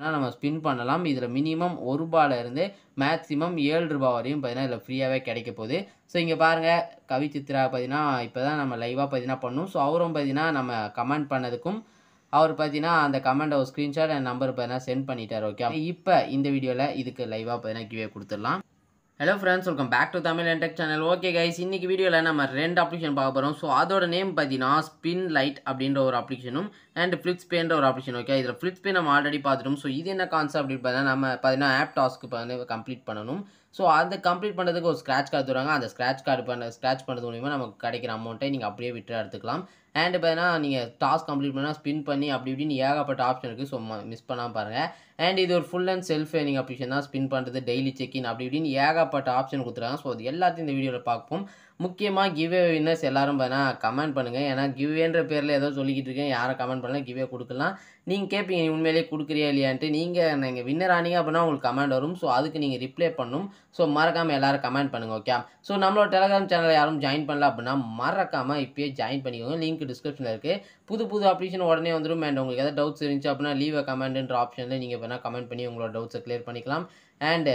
ஆனால் நம்ம ஸ்பின் பண்ணலாம். இதில் மினிமம் ஒரு ரூபாயிலேருந்து மேக்ஸிமம் ஏழு ரூபா வரையும் பார்த்தீங்கன்னா இதில் ஃப்ரீயாகவே கிடைக்க போகுது. ஸோ இங்கே பாருங்கள் கவி சித்ரா பார்த்தீங்கன்னா இப்போ தான் நம்ம லைவாக பார்த்தீங்கன்னா பண்ணோம். ஸோ அவரும் பார்த்தீங்கன்னா நம்ம கமெண்ட் பண்ணதுக்கும் அவர் பார்த்தீங்கன்னா அந்த கமெண்ட் ஒரு ஸ்க்ரீன்ஷாட் அண்ட் நம்பர் பார்த்தீங்கன்னா சென்ட் பண்ணிட்டார் ஓகே இப்போ இந்த வீடியோவில் இதுக்கு லைவாக பார்த்தீங்கன்னா கிவே கொடுத்துடலாம். Hello friends welcome back to Tamil Entech channel okay guys இன்னைக்கு வீடியோவில் நம்ம ரெண்டு அப்ளிகேஷன் பார்க்க போகிறோம் ஸோ அதோட நேம் பார்த்தீங்கன்னா ஸ்பின் லைட் அப்படின்ற ஒரு அப்ளிகேஷனும் அண்ட் ஃப்ளிக்ஸ் பேன்ற ஒரு அப்ளிகேஷன் ஓகே இதில் ஃப்ளிக்ஸ் பே நம்ம ஆல்ரெடி பார்த்துட்டோம். ஸோ இது என்ன கான்செப்ட் அப்படின்னு பார்த்தீங்கன்னா நம்ம பார்த்தீங்கன்னா ஆப் டாஸ்க்கு வந்து கம்ப்ளீட் பண்ணணும். ஸோ அந்த கம்ப்ளீட் பண்ணுறதுக்கு ஒரு ஸ்க்ராட்ச் கார்டு தருவாங்க. அந்த ஸ்க்ராட்ச் கார்டு பண்ண ஸ்க்ராட்ச் பண்ணுறது மூலிமா நமக்கு கிடைக்கிற அமௌண்ட்டை நீங்கள் அப்படியே விட்டு எடுத்துக்கலாம். அண்ட் பார்த்தீங்கன்னா நீங்கள் டாஸ்க் கம்ப்ளீட் பண்ணால் ஸ்பின் பண்ணி அப்படி இப்படின்னு ஏகப்பட்ட ஆப்ஷன் இருக்குது ஸோ மிஸ் பண்ணாமல் பாருங்கள் அண்ட் இது ஒரு full and self earning application தான். ஸ்பின் பண்ணுறது டெய்லி செக்இன் அப்படி இப்படின்னு ஏகப்பட்ட ஆப்ஷன் கொடுத்துருக்காங்க. ஸோ அது எல்லாத்தையும் இந்த வீடியோவில் பார்ப்போம். முக்கியமாக கிவ்வே வின்னர்ஸ் எல்லாரும் பார்த்தீங்கன்னா கமெண்ட் பண்ணுங்கள் ஏன்னா கிவ்வேன்ற பேரில் ஏதோ சொல்லிக்கிட்டு இருக்கேன். யாரை கமெண்ட் பண்ணலாம் கிவ்வே கொடுக்கலாம். நீங்கள் கேட்பீங்க உண்மையிலேயே கொடுக்குறியா இல்லையான்ட்டு. நீங்கள் நீங்கள் வின்னர் ஆனீங்க அப்படின்னா உங்களுக்கு கமெண்ட் வரும். ஸோ அதுக்கு நீங்கள் ரிப்ளை பண்ணணும் ஸோ மறக்காமல் எல்லோரும் கமெண்ட் பண்ணுங்க ஓகே ஸோ நம்மளோட டெலகிராம் சேனலில் யாரும் ஜாயின் பண்ணல அப்படின்னா மறக்காமல் இப்போயே ஜாயின் பண்ணிக்கோங்க. லிங்க் டிஸ்கிரிப்ஷனில் இருக்குது புது புது அப்ளிகேஷன் உடனே வந்துடும் அண்ட் உங்களுக்கு எதாவது டவுட்ஸ் இருந்துச்சு அப்படின்னா லீவ் அ கமெண்ட்ன்ற ஆப்ஷனில் நீங்கள் வேணால் கமெண்ட் பண்ணி உங்களோட டவுட்ஸை க்ளியர் பண்ணிக்கலாம். அண்டு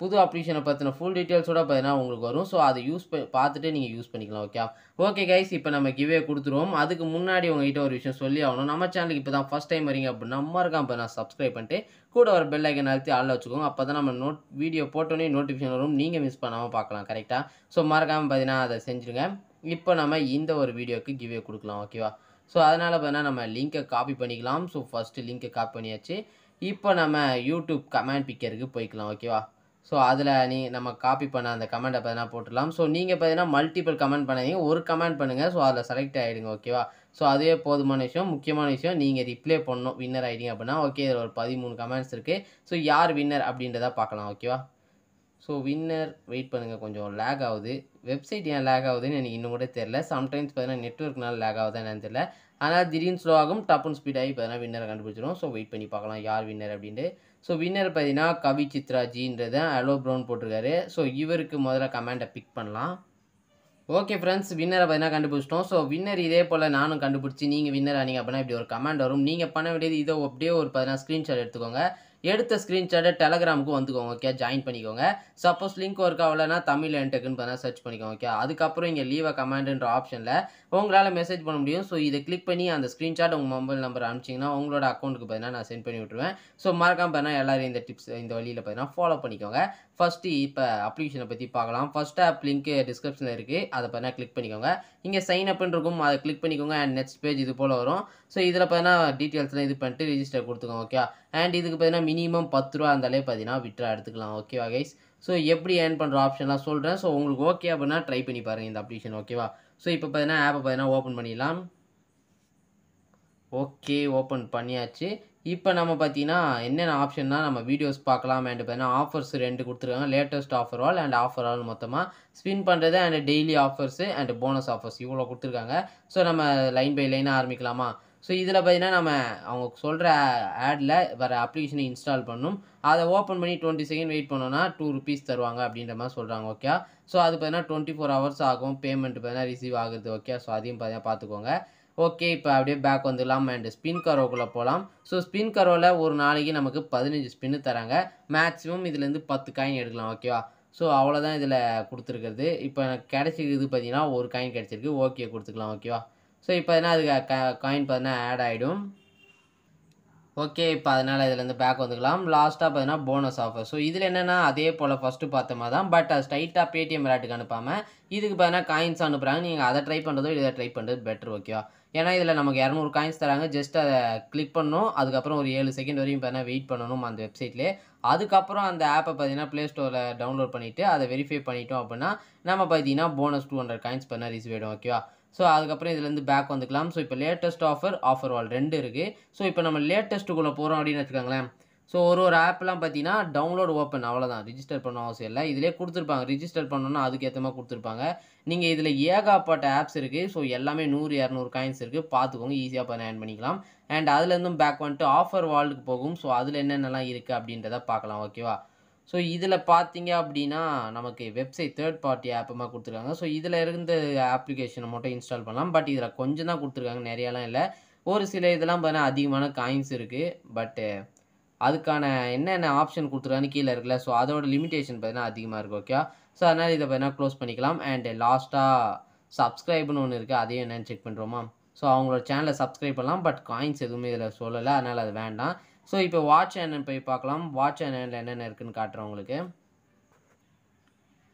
புது அப்ளிகேஷனை பற்றின ஃபுல் டீட்டெயில்ஸோட பார்த்தீங்கன்னா உங்களுக்கு வரும். ஸோ அதை யூஸ் பார்த்துட்டு நீங்கள் யூஸ் பண்ணிக்கலாம் ஓகே ஓகே கைஸ் இப்போ நம்ம கிவே கொடுத்துருவோம். அதுக்கு முன்னாடி உங்ககிட்ட ஒரு விஷயம் சொல்லி ஆகணும். நம்ம சேனலுக்கு இப்போ தான் ஃபஸ்ட் டைம் வரீங்க அப்படின்னா மறக்காம இப்போ நான் சப்ஸ்கிரைப் பண்ணிட்டு கூட ஒரு பெல் ஐக்கன் அழுத்தி ஆளில் வச்சுக்கோங்க. அப்போ தான் நம்ம நோட் வீடியோ போட்டோன்னே நோட்டிஃபிகேஷன் வரும். நீங்கள் மிஸ் பண்ணாமல் பார்க்கலாம் கரெக்டாக ஸோ மறக்காமல் பார்த்தீங்கன்னா அதை செஞ்சுருங்க. இப்போ நம்ம இந்த ஒரு வீடியோக்கு கிவே கொடுக்கலாம் ஓகேவா ஸோ அதனால் பார்த்தீங்கன்னா நம்ம லிங்க்கை காப்பி பண்ணிக்கலாம். ஸோ ஃபஸ்ட்டு லிங்க்கை காப்பி பண்ணியாச்சு. இப்போ நம்ம யூடியூப் கமெண்ட் பிக்கருக்கு போய்க்கலாம் ஓகேவா ஸோ அதில் நீ நம்ம காப்பி பண்ண அந்த கமெண்ட்டை பார்த்தீங்கன்னா போட்டுடலாம். ஸோ நீங்கள் பார்த்தீங்கன்னா மல்டிபிள் கமெண்ட் பண்ணாதீங்க. ஒரு கமெண்ட் பண்ணுங்கள் ஸோ அதில் செலக்ட் ஆகிடுங்க ஓகேவா ஸோ அதுவே போதுமான விஷயம். முக்கியமான விஷயம் நீங்கள் ரிப்ளே பண்ணணும். வின்னர் ஆகிட்டீங்க அப்படின்னா ஓகே இதில் ஒரு பதிமூணு கமெண்ட்ஸ் இருக்குது ஸோ யார் வின்னர் அப்படின்றத பார்க்கலாம் ஓகேவா ஸோ வின்னர் வெயிட் பண்ணுங்கள் கொஞ்சம் லேக் ஆகுது. வெப்சைட் ஏன் லேக் ஆகுதுன்னு எனக்கு இன்னும் கூட தெரில சம்டைம்ஸ் பார்த்தீங்கன்னா நெட்ஒர்க்னால லேக் ஆகுதுன்னு என்னன்னு தெரியல. ஆனால் திடீர்னு ஸ்லோ ஆகும். டப்புன்னு ஸ்பீட் ஆகி பார்த்தீங்கன்னா வின்னரை கண்டுபிடிச்சிடும் ஸோ வெயிட் பண்ணி பார்க்கலாம் யார் வின்னர் அப்படின்ட்டு. ஸோ வின்னர் பார்த்தீங்கன்னா கவி சித்ராஜின்றத அலோ ப்ரௌன் போட்டிருக்காரு. ஸோ இவருக்கு முதல்ல கமெண்ட்டை பிக் பண்ணலாம். ஓகே ஃப்ரெண்ட்ஸ் வின்னரை பார்த்தீங்கன்னா கண்டுபிடிச்சிட்டோம். ஸோ வின்னர் இதே போல் நானும் கண்டுபிடிச்சி நீங்கள் வின்னர் ஆனீங்க அப்படின்னா இப்படி ஒரு கமெண்ட் வரும். நீங்கள் பண்ண வேண்டியது இதை அப்படியே ஒரு பார்த்தீங்கன்னா ஸ்க்ரீன்ஷாட் எடுத்துக்கோங்க. எடுத்த ஸ்க்ரீன்ஷாட்டை டெலகிராமுக்கு வந்துக்கோங்க ஓகே ஜாயின் பண்ணிக்கோங்க. சப்போஸ் லிங்க் ஒர்க் ஆகலைன்னா தமிழ் என்டெக்குன்னு பார்த்தா சர்ச் பண்ணிக்கோங்க ஓகே அதுக்கப்புறம் இங்கே லீவ் அ ஆப்ஷனில் உங்களால் மெசேஜ் பண்ண முடியும். ஸோ இதை கிளிக் பண்ணி அந்த ஸ்க்ரீன்ஷாட் உங்கள் மொபைல் நம்பர் அனுப்பிச்சிங்கன்னா உங்களோட அக்கௌண்ட்டுக்கு பார்த்தீங்கன்னா நான் சென்ட் பண்ணி விட்டுருவேன். ஸோ மறக்காம பார்த்தீங்கன்னா எல்லோரும் இந்த டிப்ஸ் இந்த வழியில் பார்த்தீங்கன்னா ஃபாலோ பண்ணிக்கோங்க. ஃபஸ்ட்டு இப்போ அப்ளிகேஷனை பற்றி பார்க்கலாம். ஃபஸ்ட் ஆப் லிங்க்கு டிஸ்கிரிப்ஷனில் இருக்குது அதை பார்த்தீங்கன்னா கிளிக் பண்ணிக்கோங்க. இங்கே சைன் அப்னு இருக்கும். அதை கிளிக் பண்ணிக்கோங்க. அண்ட் நெக்ஸ்ட் பேஜ் இது போல் வரும். ஸோ இதில் பார்த்தீங்கன்னா டீட்டெயில்ஸ்லாம் இது பண்ணிட்டு ரிஜிஸ்டர் கொடுத்துக்கோங்க ஓகே அண்ட் இதுக்கு பார்த்தீங்கன்னா மினிமம் பத்து ரூபா இருந்தாலே பார்த்தீங்கன்னா விட்ரா எடுத்துக்கலாம் ஓகேவா கைஸ் ஸோ எப்படி ஏர்ன் பண்ணுற ஆப்ஷன்லாம் சொல்கிறேன் ஸோ உங்களுக்கு ஓகே அப்படின்னா ட்ரை பண்ணி பாருங்கள் இந்த அப்ளிகேஷன் ஓகேவா ஸோ இப்போ பார்த்தீங்கன்னா ஆப்பை பார்த்தீங்கன்னா ஓப்பன் பண்ணிடலாம். ஓகே ஓப்பன் பண்ணியாச்சு. இப்போ நம்ம பார்த்தீங்கன்னா என்னென்ன ஆப்ஷன்னா நம்ம வீடியோஸ் பார்க்கலாம். அண்ட் பார்த்தீங்கன்னா ஆஃபர்ஸ் ரெண்டு கொடுத்துருக்காங்க. Latest offer all and offer all மொத்தமாக ஸ்பின் பண்ணுறது and daily offers and bonus offers இவ்வளோ கொடுத்துருக்காங்க. ஸோ நம்ம லைன் பை லைனாக ஆரம்பிக்கலாமா? ஸோ இதில் பார்த்தீங்கன்னா நம்ம அவங்க சொல்கிற ஆடில் வர அப்ளிகேஷனை இன்ஸ்டால் பண்ணணும் அதை ஓப்பன் பண்ணி டுவெண்ட்டி செகண்ட் வெயிட் பண்ணோன்னா டூ ருபீஸ் தருவாங்க அப்படின்ற மாதிரி சொல்கிறாங்க ஓகே ஸோ அது பார்த்தீங்கன்னா டுவெண்ட்டி ஃபோர் ஹவர்ஸ் ஆகும் பேமெண்ட் பார்த்தீங்கன்னா ரிசீவ் ஆகுது ஓகே ஸோ அதையும் பார்த்தீங்கன்னா பார்த்துக்கோங்க ஓகே இப்போ அப்படியே பேக் வந்துடலாம். அண்ட் ஸ்பின் கரோக்குள்ளே போகலாம் ஸோ ஸ்பின் கரோவில் ஒரு நாளைக்கு நமக்கு பதினஞ்சு ஸ்பின்னு தராங்க. மேக்ஸிமம் இதுலேருந்து பத்து காயின் எடுக்கலாம் ஓகேவா ஸோ அவ்வளோதான் இதில் கொடுத்துருக்குறது. இப்போ எனக்கு கிடச்சிருக்குது பார்த்தீங்கன்னா ஒரு காயின் கிடச்சிருக்கு. ஓகே கொடுத்துக்கலாம் ஓகேவா ஸோ இப்போ என்ன அதுக்கு க காயின் பார்த்தீங்கன்னா ஆட் ஆகிடும் ஓகே இப்போ அதனால் இதுலேருந்து பேக் வந்துக்கலாம். லாஸ்ட்டாக பார்த்தீங்கன்னா போனஸ் ஆஃபர் ஸோ இதில் என்னென்னா அதே போல் ஃபஸ்ட்டு பார்த்த மாதிரி தான். பட் அது ஸ்ட்ரைட்டாக பேடிஎம் விளையாட்டுக்கு அனுப்பாமல் இதுக்கு பார்த்தீங்கன்னா காயின்ஸ் அனுப்புகிறாங்க நீங்கள் அதை ட்ரை பண்ணுறதோ இதை ட்ரை பண்ணுறது பெட்டர் ஓகேவா ஏன்னா இதில் நமக்கு இரநூறு காயின்ஸ் தராங்க. ஜஸ்ட் அதை கிளிக் பண்ணணும். அதுக்கப்புறம் ஒரு ஏழு செகண்ட் வரையும் பார்த்தீங்கன்னா வெயிட் பண்ணணும் அந்த வெப்சைட்லேயே அதுக்கப்புறம் அந்த ஆப்பை பார்த்தீங்கன்னா ப்ளே ஸ்டோரில் டவுன்லோட் பண்ணிவிட்டு அதை வெரிஃபை பண்ணிட்டோம் அப்படின்னா நம்ம பார்த்தீங்கன்னா போனஸ் டூ ஹண்ட்ரட் காயின்ஸ் பண்ணால் ரிசீவ் ஆகிடும் ஓகேவா ஸோ அதுக்கப்புறம் இதுலேருந்து பேக் வந்துக்கலாம். ஸோ இப்போ லேட்டஸ்ட் ஆஃபர் ஆஃபர் வால் ரெண்டு இருக்குது ஸோ இப்போ நம்ம லேட்டஸ்ட்டுக்குள்ளே போகிறோம் அப்படின்னு வச்சுக்கோங்களேன். ஸோ ஒரு ஒரு ஆப்லாம் பார்த்தீங்கன்னா டவுன்லோட் ஓப்பன் அவ்வளோதான் ரிஜிஸ்டர் பண்ண அவசியம் இல்லை. இதிலே கொடுத்துருப்பாங்க. ரிஜிஸ்டர் பண்ணோன்னா அதுக்கேற்ற மாதிரி கொடுத்துருப்பாங்க. நீங்கள் இதில் ஏகாப்பட்ட ஆப்ஸ் இருக்குது ஸோ எல்லாமே நூறு இரநூறு காயின்ஸ் இருக்குது பார்த்துக்கோங்க ஈஸியாக பண்ண ஆன் பண்ணிக்கலாம். அண்ட் அதுலேருந்தும் பேக் வந்துட்டு ஆஃபர் வால்டுக்கு போகும். ஸோ அதில் என்னென்னலாம் இருக்குது அப்படின்றத பார்க்கலாம். ஓகேவா ஸோ இதில் பார்த்தீங்க அப்படின்னா நமக்கு வெப்சைட் தேர்ட் பார்ட்டி ஆப்பமாக கொடுத்துருக்காங்க. ஸோ இதில் இருந்த அப்ளிகேஷனை மட்டும் இன்ஸ்டால் பண்ணலாம். பட் இதில் கொஞ்சம் தான் கொடுத்துருக்காங்க. நிறையாலாம் இல்லை. ஒரு சில இதெல்லாம் பார்த்தீங்கன்னா அதிகமான காயின்ஸ் இருக்குது பட்டு அதுக்கான என்னென்ன ஆப்ஷன் கொடுத்துருக்கான்னு கீழே இருக்குல்ல. ஸோ அதோட லிமிடேஷன் பார்த்தீங்கன்னா அதிகமாக இருக்குது ஓகே ஸோ அதனால் இதை பார்த்தீங்கன்னா க்ளோஸ் பண்ணிக்கலாம். அண்ட் லாஸ்ட்டாக சப்ஸ்கிரைப்னு ஒன்று இருக்குது அதையும் என்னென்னு செக் பண்ணுறோமா ஸோ அவங்களோட சேனலை சப்ஸ்கிரைப் பண்ணலாம். பட் காயின்ஸ் எதுவுமே இதில் சொல்லலை. அதனால் அது வேண்டாம். ஸோ இப்போ வாட்ச் சேனல் போய் பார்க்கலாம். வாட்ச் சேனலில் என்னென்ன இருக்குன்னு காட்டுறேன் உங்களுக்கு.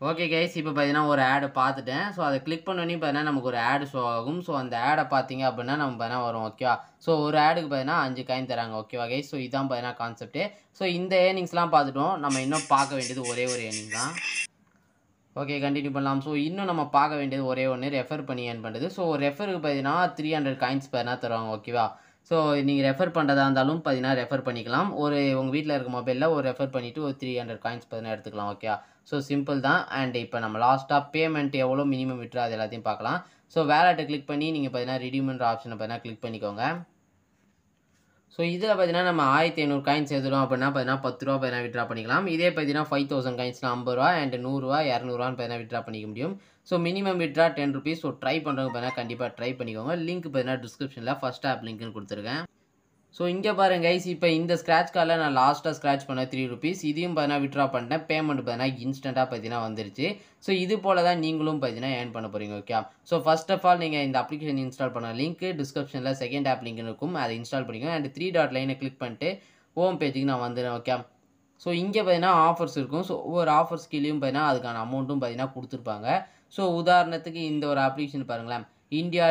ஓகே கைஸ் இப்போ பார்த்தீங்கன்னா ஒரு ஆடை பார்த்துட்டேன். ஸோ அதை கிளிக் பண்ணோன்னே பார்த்தீங்கன்னா நமக்கு ஒரு ஆடு ஷோ ஆகும். ஸோ அந்த ஆடை பார்த்தீங்க அப்படின்னா நம்ம பார்த்தீங்கன்னா வரும் ஓகேவா ஸோ ஒரு ஆடுக்கு பார்த்தீங்கன்னா அஞ்சு காயின் தராங்க ஓகேவா கைஸ் ஸோ இதான் பார்த்தீங்கன்னா கான்செப்ட்டு ஸோ இந்த ஏர்னிங்ஸ்லாம் பார்த்துட்டோம். நம்ம இன்னும் பார்க்க வேண்டியது ஒரே ஒரு ஏர்னிங் தான். ஓகே கண்டினியூ பண்ணலாம். ஸோ இன்னும் நம்ம பார்க்க வேண்டியது ஒரே ஒன்று ரெஃபர் பண்ணி ஏன் பண்ணுறது ஸோ ரெஃபருக்கு பார்த்தீங்கன்னா த்ரீ ஹண்ட்ரட் காயின்ஸ் பேர்னா தருவாங்க ஓகேவா ஸோ நீங்கள் ரெஃபர் பண்ணுறதா இருந்தாலும் பார்த்தீங்கன்னா ரெஃபர் பண்ணிக்கலாம். ஒரு உங்கள் வீட்டில் இருக்க மொபைலில் ஒரு ரெஃபர் பண்ணிவிட்டு ஒரு த்ரீ ஹண்ட்ரட் காயின்ஸ் பார்த்தீங்கன்னா எடுத்துக்கலாம் ஓகே ஸோ சிம்பிள் தான். அண்ட் இப்போ நம்ம லாஸ்ட்டாக பேமெண்ட் எவ்வளோ மினிமம் விட்ரு அது எல்லாத்தையும் பார்க்கலாம். ஸோ வேலெட்டை கிளிக் பண்ணி நீங்கள் பார்த்தீங்கன்னா ரிடீம்ன்ற ஆப்ஷனை பார்த்தீங்கன்னா கிளிக் பண்ணிக்கோங்க. ஸோ இதில் பார்த்தீங்கன்னா நம்ம ஆயிரத்தி ஐநூறு காயின்ஸ் எழுதுறோம் அப்படின்னா பார்த்தீங்கன்னா பத்து ரூபா பார்த்தீங்கன்னா விட்ரா பண்ணிக்கலாம். இதே பார்த்தீங்கன்னா ஃபைவ் தௌசண்ட் காயின்ஸ்லாம் ஐம்பது ரூபா அண்ட் நூறுரூவா இரநூறுவான்னு பார்த்தீங்கன்னா விட்ரா பண்ணிக்க முடியும். So minimum withdraw ten rupees so try பண்ணுறவங்க பார்த்தீங்கன்னா கண்டிப்பாக ட்ரை பண்ணிக்கோங்க. லிங்க் பார்த்தீங்கன்னா டிஸ்கிரிப்ஷனில் ஃபஸ்ட் ஆப் லிங்க்னு கொடுத்துருக்கேன். ஸோ இங்கே பாருங்க கைஸ் இப்போ இந்த ஸ்க்ராட்ச் கார்டில் நான் லாஸ்ட்டாக ஸ்க்ராட்ச் பண்ண த்ரீ ருபீஸ் இதையும் பார்த்தீங்கன்னா விட்ரா பண்ணிட்டேன். பேமெண்ட் பார்த்தீங்கன்னா இன்ஸ்டண்ட்டாக பார்த்தீங்கன்னா வந்துருச்சு. ஸோ இது போல தான் நீங்களும் பார்த்தீங்கன்னா ஏர்ன் பண்ண போகிறீங்க okay so first of all நீங்கள் இந்த அப்ளிகேஷன் இன்ஸ்டால் பண்ண லிங்க் டிஸ்கிரிப்ஷனில் செகண்ட் ஆப் லிங்க் இருக்கும். அதை இன்ஸ்டால் பண்ணிக்கோங்க. அண்ட் த்ரீ டாட் லைனை கிளிக் பண்ணிட்டு ஹோம் பேஜுக்கு நான் வந்துடுறேன் ஓகே ஸோ இங்கே பார்த்தீங்கன்னா ஆஃபர்ஸ் இருக்கும். ஸோ ஒவ்வொரு ஆஃபர்ஸ் கீழேயும் பார்த்தீங்கன்னா அதுக்கான அமௌண்ட்டும் பார்த்தீங்கன்னா கொடுத்துருப்பாங்க. ஸோ உதாரணத்துக்கு இந்த ஒரு அப்ளிகேஷன் பாருங்களேன். இந்தியா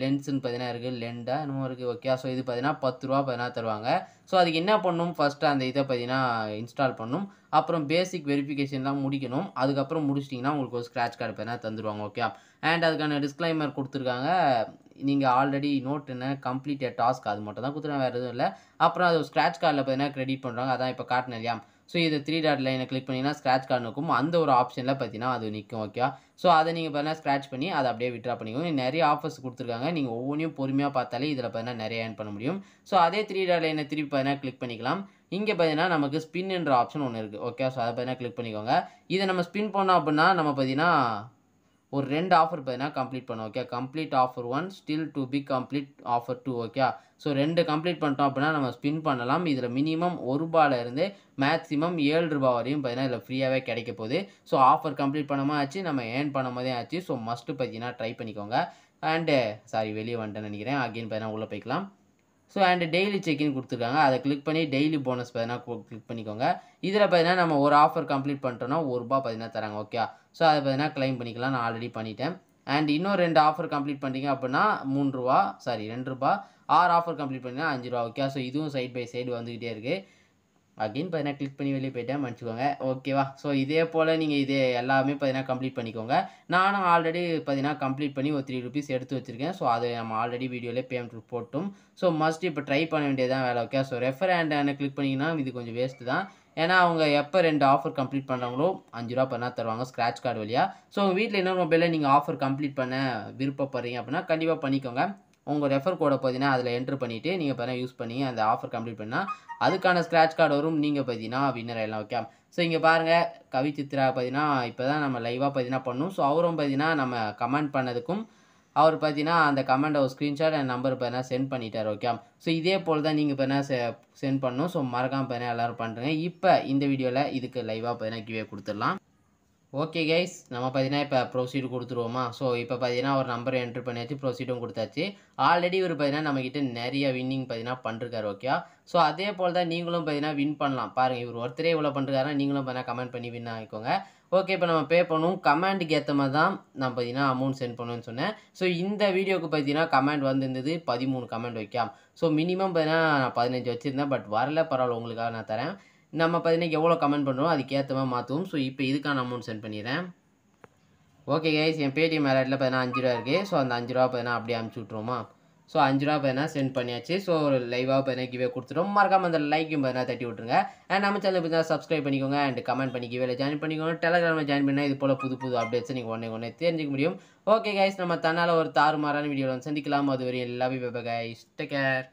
லென்ஸுன்னு பார்த்தீங்கன்னா இருக்குது லெண்டா என்னமோ இருக்குது ஓகே ஸோ இது பார்த்தீங்கன்னா பத்து ரூபா பார்த்தீங்கன்னா தருவாங்க. ஸோ அதுக்கு என்ன பண்ணணும் ஃபஸ்ட்டு அந்த இதை பார்த்தீங்கன்னா இன்ஸ்டால் பண்ணணும் அப்புறம் பேசிக் வெரிஃபிகேஷன்லாம் முடிக்கணும். அதுக்கப்புறம் முடிச்சிட்டிங்கன்னா உங்களுக்கு ஒரு ஸ்க்ராட்ச் கார்டு பார்த்தீங்கன்னா தந்துடுவாங்க ஓகே அண்ட் அதுக்கான டிஸ்க்ளைமர் கொடுத்துருக்காங்க. நீங்கள் ஆல்ரெடி நோட் என்ன? கம்ப்ளீட் டாஸ்க் அது மட்டும் தான் கொடுத்துருவாங்க வேறு எதுவும் இல்லை. அப்புறம் அது ஸ்க்ராட்ச் கார்டில் பார்த்தீங்கன்னா கிரெடிட் பண்ணுறாங்க அதான் இப்போ காட்டினேன் இல்லையா? ஸோ இது த்ரீ டாட் லைனை கிளிக் பண்ணிங்கன்னா ஸ்க்ராட்ச் கார்டு இருக்கும் அந்த ஒரு ஆப்ஷனில் பார்த்தீங்கன்னா அது நிற்கும் ஓகே ஸோ அதை நீங்கள் பார்த்தீங்கன்னா ஸ்க்ராட்ச் பண்ணி அதை அப்படியே விட்ரா பண்ணிக்கோங்க. நிறைய ஆஃபர்ஸ் கொடுத்துருக்காங்க. நீங்கள் ஒவ்வொன்றையும் பொறுமையாக பார்த்தாலே இதில் பார்த்தீங்கன்னா நிறைய ஏர்ன் பண்ண முடியும். ஸோ அதே த்ரீ டாட் லைனை திருப்பி பார்த்தீங்கன்னா கிளிக் பண்ணிக்கலாம். இங்கே பார்த்தீங்கன்னா நமக்கு ஸ்பின்ன்ற ஆப்ஷன் ஒன்று இருக்குது ஓகே ஸோ அதை பார்த்தீங்கன்னா கிளிக் பண்ணிக்கோங்க. இதை நம்ம ஸ்பின் பண்ணோம் அப்படின்னா நம்ம பார்த்தீங்கன்னா ஒரு ரெண்டு ஆஃபர் பார்த்தீங்கன்னா கம்ப்ளீட் பண்ணோம் okay complete offer one still to be complete offer two okay so ரெண்டு கம்ப்ளீட் பண்ணிட்டோம் அப்படின்னா நம்ம ஸ்பின் பண்ணலாம். இதில் மினிமம் ஒரு ரூபாயிலேருந்து மேக்ஸிமம் ஏழு ரூபா வரையும் பார்த்தீங்கன்னா இதில் ஃப்ரீயாகவே கிடைக்க போகுது. ஸோ ஆஃபர் கம்ப்ளீட் பண்ணாமல் ஆச்சு நம்ம ஏர்ன் பண்ண போதே ஆச்சு. ஸோ மஸ்ட்டு பார்த்தீங்கன்னா ட்ரை பண்ணிக்கோங்க. அண்டு சாரி வெளியே வந்துட்டேன்னு நினைக்கிறேன். அகெயின் பார்த்தீங்கன்னா உள்ளே போய்க்கலாம். ஸோ அண்ட் டெய்லி செக்இன் கொடுத்துருக்காங்க. அதை கிளிக் பண்ணி டெய்லி போனஸ் பார்த்தீங்கன்னா கிளிக் பண்ணிக்கோங்க. இதில் பார்த்தீங்கன்னா நம்ம ஒரு ஆஃபர் கம்ப்ளீட் பண்ணிட்டோம்னா ஒரு ரூபா பார்த்தீங்கன்னா தராங்க ஓகே ஸோ அதை பார்த்தீங்கன்னா கிளைம் பண்ணிக்கலாம் நான் ஆல்ரெடி பண்ணிட்டேன். அண்ட் இன்னும் ரெண்டு ஆஃபர் கம்ப்ளீட் பண்ணிட்டீங்க அப்படின்னா மூணு ரூபா சாரி ரெண்டு ரூபா ஆறு ஆஃபர் கம்ப்ளீட் பண்ணிங்கன்னா அஞ்சு ரூபா ஓகே ஸோ இதுவும் சைட் பை சைடு வந்துக்கிட்டே இருக்குது அகெயின் பார்த்தீங்கன்னா கிளிக் பண்ணி வெளியே போயிட்டேன் மன்னிச்சுக்கோங்க. ஓகேவா ஸோ இதே போல் நீங்கள் இதே எல்லாமே பார்த்தீங்கன்னா கம்ப்ளீட் பண்ணிக்கோங்க. நானும் ஆல்ரெடி பார்த்தீங்கன்னா கம்ப்ளீட் பண்ணி ஒரு த்ரீ ருபீஸ் எடுத்து வச்சுருக்கேன். ஸோ அது நம்ம ஆல்ரெடி வீடியோலேயே பேமெண்ட் போட்டும். ஸோ மஸ்ட் இப்போ ட்ரை பண்ண வேண்டியதான் வேலை ஓகே ஸோ ரெஃபர் அண்ட் என்ன கிளிக் பண்ணிங்கன்னா இது கொஞ்சம் வேஸ்ட்டு தான். ஏன்னா அவங்க எப்போ ரெண்டு ஆஃபர் கம்ப்ளீட் பண்ணுறாங்களோ அஞ்சு ரூபா பண்ணால் தருவாங்க ஸ்க்ராட்ச் கார்டு வழியாக ஸோ உங்கள் வீட்டில் இன்னொரு மொபைலில் நீங்கள் ஆஃபர் கம்ப்ளீட் பண்ண விருப்பப்படுறீங்க அப்படின்னா கண்டிப்பாக பண்ணிக்கோங்க. உங்கள் ரெஃபர் கோடை பார்த்தீங்கன்னா அதில் என்ட்ரு பண்ணிவிட்டு நீங்கள் பார்த்தீங்கன்னா யூஸ் பண்ணி அந்த ஆஃபர் கம்ப்ளீட் பண்ணால் அதுக்கான ஸ்க்ராட்ச் கார்டு வரும் நீங்கள் பார்த்தீங்கன்னா வின்னர் எல்லாம் ஓகே ஸோ இங்கே பாருங்கள் கவி சித்ரா பார்த்தீங்கன்னா இப்போ தான் நம்ம லைவாக பார்த்தீங்கன்னா பண்ணோம். ஸோ அவரும் பார்த்தீங்கன்னா நம்ம கமெண்ட் பண்ணதுக்கும் அவர் பார்த்தீங்கன்னா அந்த கமெண்ட் ஒரு ஸ்க்ரீன்ஷாட் என் நம்பர் பார்த்தீங்கன்னா சென்ட் பண்ணிட்டார் ஓகே ஸோ இதே போல் தான் நீங்கள் பார்த்தீங்கன்னா சென்ட் பண்ணணும். ஸோ மறக்காமல் பார்த்தீங்கன்னா எல்லோரும் பண்ணுறேங்க இப்போ இந்த வீடியோவில் இதுக்கு லைவாக பார்த்தீங்கன்னா கிவே கொடுத்துடலாம்? ஓகே கைஸ் நம்ம பார்த்தீங்கன்னா இப்போ ப்ரொசீடு கொடுத்துருவோமா? ஸோ இப்போ பார்த்தீங்கன்னா ஒரு நம்பர் என்ட்ரு பண்ணியாச்சு ப்ரொசீடும் கொடுத்தாச்சு. ஆல்ரெடி இவர் பார்த்தீங்கன்னா நம்மக்கிட்ட நிறைய வின்னிங் பார்த்தீங்கன்னா பண்ணிருக்காரு ஓகே ஸோ அதே போல் தான் நீங்களும் பார்த்தீங்கன்னா வின் பண்ணலாம். பாருங்கள் இவர் ஒருத்தரே இவ்வளோ பண்ணுறாருன்னா நீங்களும் பார்த்தீங்கன்னா கமெண்ட் பண்ணி வின் ஆகிக்கோங்க ஓகே இப்போ நம்ம பே பண்ணுவோம். கமெண்ட்டுக்கு ஏற்ற மாதிரி தான் நான் பார்த்தீங்கன்னா அமௌண்ட் சென்ட் பண்ணுவேன்னு சொன்னேன். ஸோ இந்த வீடியோக்கு பார்த்தீங்கன்னா கமெண்ட் வந்திருந்தது பதிமூணு கமெண்ட் வைக்காம் ஸோ மினிமம் பார்த்தீங்கன்னா நான் பதினஞ்சு வச்சுருந்தேன். பட் வரல பரவாயில்ல உங்களுக்காக நான் தரேன். நம்ம பார்த்தீங்கன்னா எவ்வளோ கமெண்ட் பண்ணுறோம் அதுக்கேற்ற மாதிரி மாற்றுவோம் ஸோ இப்போ இதுக்கான அமௌண்ட் சென்ட் பண்ணிடுறேன். ஓகே கைஸ் என் பேடிஎம் வேலட்டில் பார்த்தீங்கன்னா அஞ்சு ரூபா இருக்குது ஸோ அந்த அஞ்சு ரூபா பார்த்தீங்கன்னா அப்படியே அமுச்சு விட்ருவோமா ஸோ அஞ்சு ரூபா பார்த்தீங்கன்னா சென்ட் பண்ணியாச்சு. ஸோ ஒரு லைவாக பார்த்தீங்கன்னா கிவே கொடுத்துரும் மறக்காமல் அந்த லைக்கும் பார்த்தீங்கன்னா தட்டி விட்ருங்க அண்ட் நம்ம சேனல் பார்த்தா சப்ஸ்கிரைப் பண்ணிக்கோங்க. அண்ட் கமெண்ட் பண்ணி கிவேல ஜாயின் பண்ணிக்கோங்க. டெலகிராமில் ஜாயின் பண்ணால் இது போல் புது புது அப்டேட்ஸ் நீங்கள் ஒன்றே ஒன்றே தெரிஞ்சுக்க முடியும். ஓகே கைஸ் நம்ம தன்னால் ஒரு தாறுமாறான வீடியோவில் வந்து சந்திக்கலாம். அது வரையும் எல்லாமே கைஸ் டேக் கேர்